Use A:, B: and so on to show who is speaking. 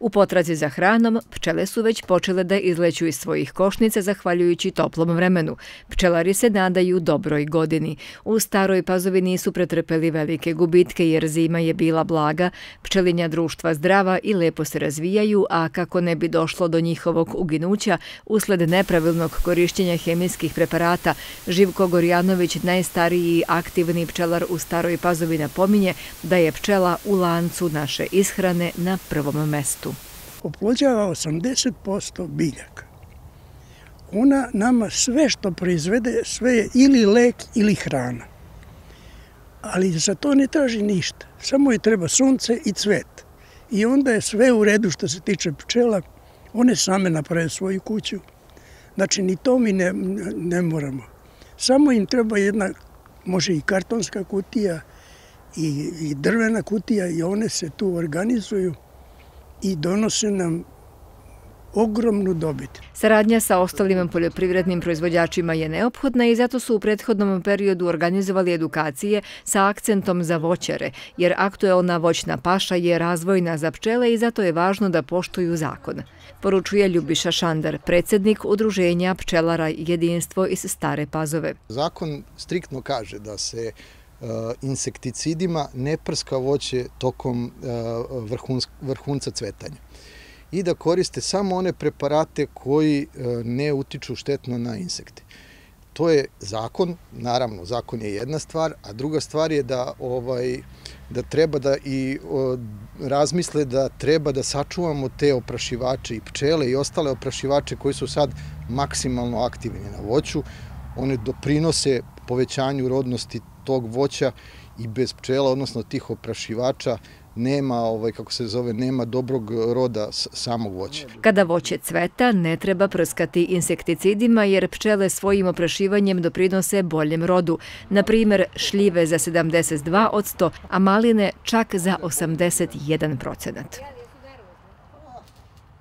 A: U potrazi za hranom, pčele su već počele da izleću iz svojih košnica zahvaljujući toplom vremenu. Pčelari se nadaju dobroj godini. U staroj pazovi nisu pretrpeli velike gubitke jer zima je bila blaga, pčelinja društva zdrava i lepo se razvijaju, a kako ne bi došlo do njihovog uginuća usled nepravilnog korišćenja hemijskih preparata, Živko Gorjanović, najstariji aktivni pčelar u staroj pazovi, napominje da je pčela u lancu naše ishrane na prvom mestu
B: oplođava 80% biljaka. Ona nama sve što proizvede, sve je ili lek ili hrana. Ali za to ne traži ništa. Samo je treba sunce i cvet. I onda je sve u redu što se tiče pčela. One same naprave svoju kuću. Znači, ni to mi ne, ne moramo. Samo im treba jedna, može i kartonska kutija, i, i drvena kutija, i one se tu organizuju i donose nam ogromnu dobit.
A: Saradnja sa ostalim poljoprivrednim proizvođačima je neophodna i zato su u prethodnom periodu organizovali edukacije sa akcentom za voćare, jer aktuelna voćna paša je razvojna za pčele i zato je važno da poštuju zakon. Poručuje Ljubiša Šandar, predsjednik Udruženja pčelara jedinstvo iz Stare Pazove.
C: Zakon striktno kaže da se Eh, insekticidima ne prska voće tokom eh, vrhunca cvetanja i da koriste samo one preparate koji eh, ne utiču štetno na insekte. To je zakon, naravno, zakon je jedna stvar, a druga stvar je da ovaj da treba da i razmisle da treba da sačuvamo te oprašivače i pčele i ostale oprašivače koji su sad maksimalno aktivni na voću. One doprinose povećanju rodnosti tog voća i bez pčela, odnosno tih oprašivača, nema, ovaj, kako se zove, nema dobrog roda samog voća.
A: Kada voće cveta, ne treba prskati insekticidima jer pčele svojim oprašivanjem doprinose boljem rodu. Na primjer, šljive za 72 od 100, a maline čak za 81 procenat.